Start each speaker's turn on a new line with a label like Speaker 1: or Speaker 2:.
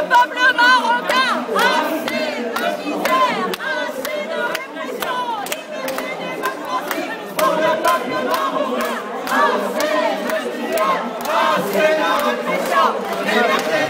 Speaker 1: le peuple marocain, assez de misère, assez de répression, liberté, démocratie, pour le peuple marocain, assez de misère, assez de répression, liberté,